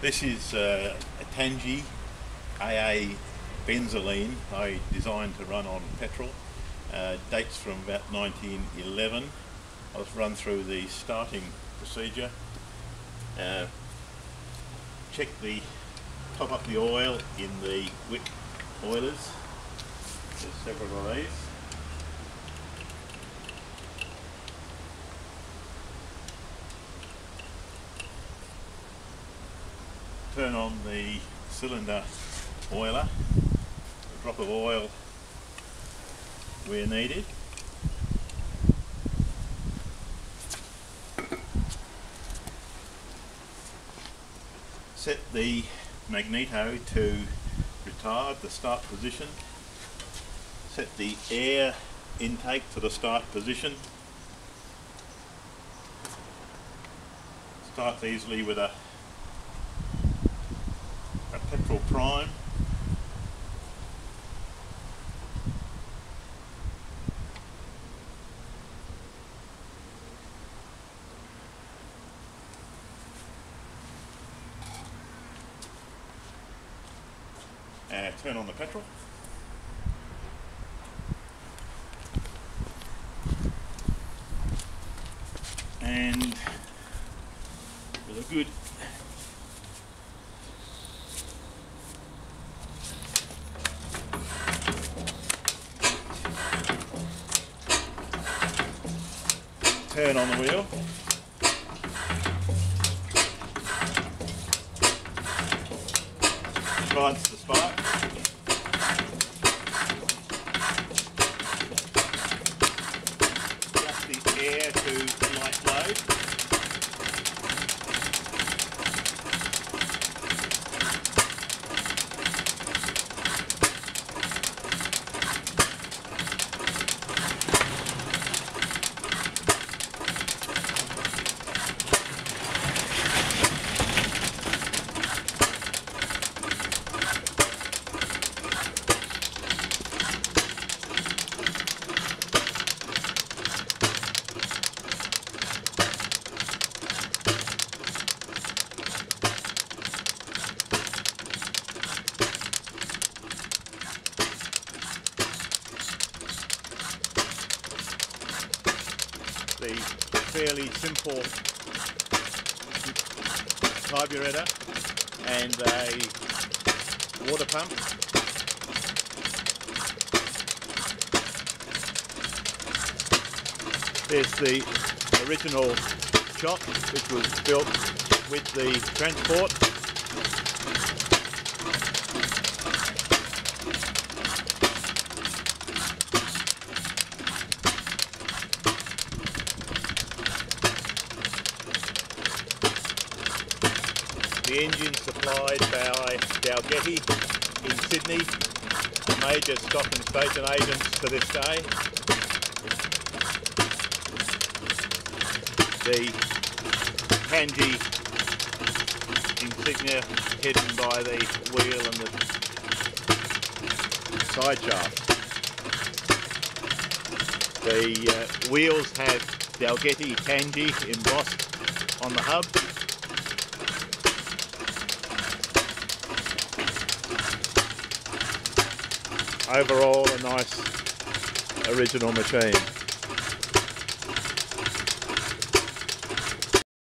This is uh, a Tangye AA benzoline I designed to run on petrol. Uh, dates from about 1911. I'll run through the starting procedure. Uh, check the, top up the oil in the wick oilers. There's several of these. Turn on the cylinder oiler, a drop of oil where needed. Set the magneto to retard, the start position. Set the air intake to the start position. Starts easily with a petrol prime. And turn on the petrol. And with a good turn on the wheel. Finds the spark. Just the air to light load. The fairly simple carburetor and a water pump. There's the original shop which was built with the transport The engine supplied by Dalgetty in Sydney, major stock and station agents to this day. The Tangye insignia hidden by the wheel and the side shaft. The uh, wheels have Dalgetty Tangye embossed on the hub overall a nice original machine.